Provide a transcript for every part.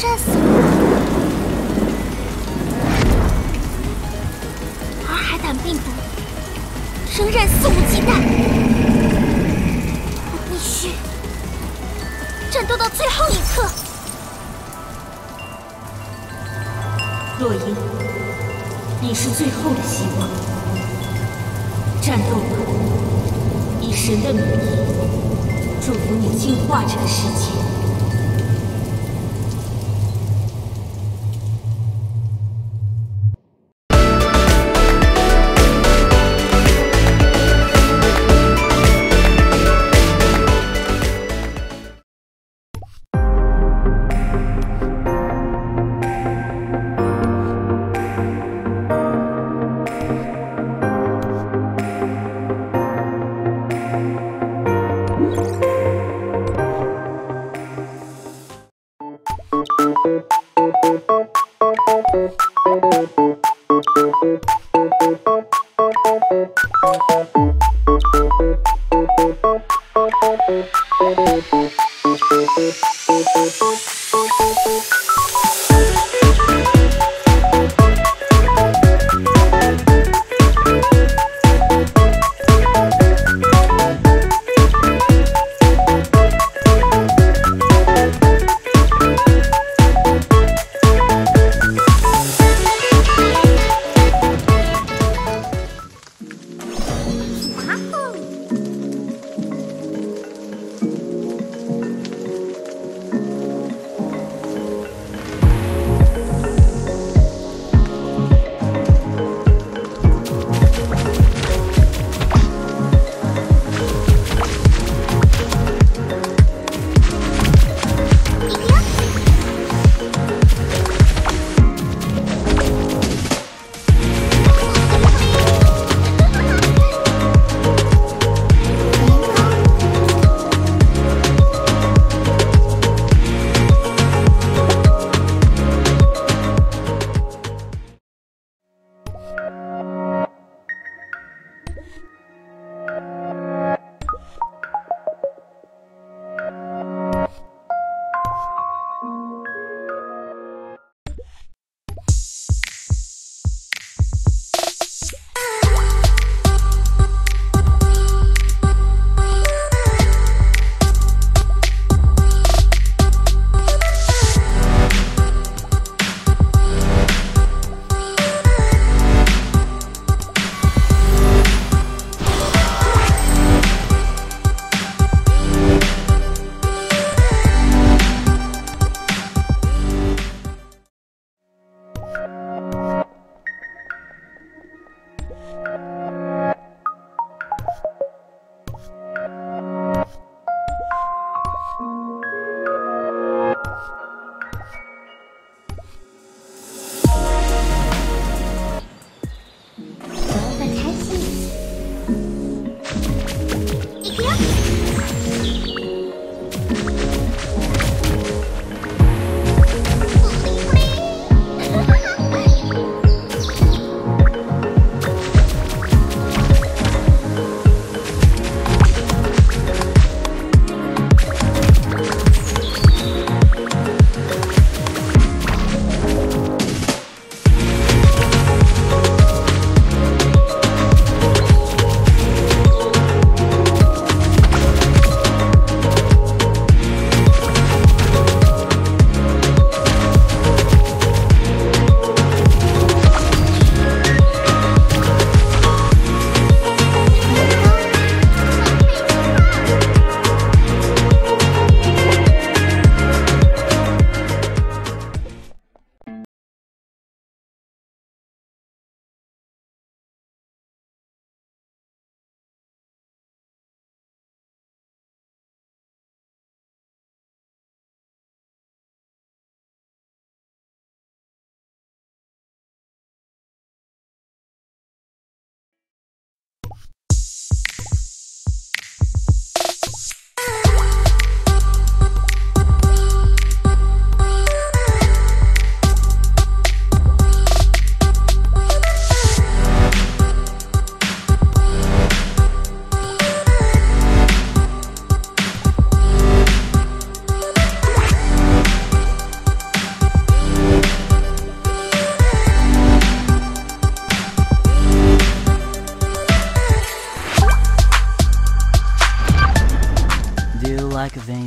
战死我，而海胆病毒，仍然肆无忌惮。我必须战斗到最后一刻。洛英，你是最后的希望，战斗吧！以神的名义，祝福你净化这个世界。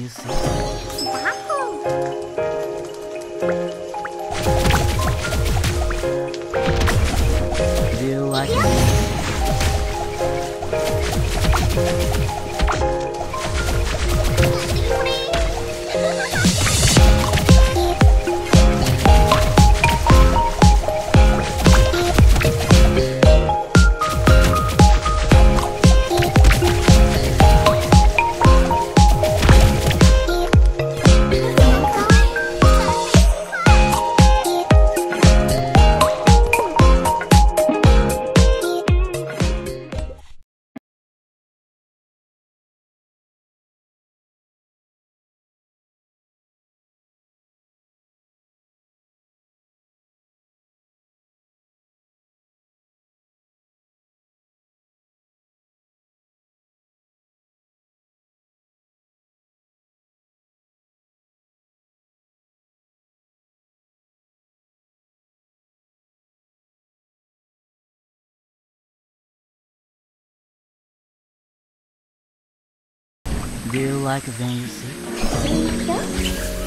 you music. You like Vanessa?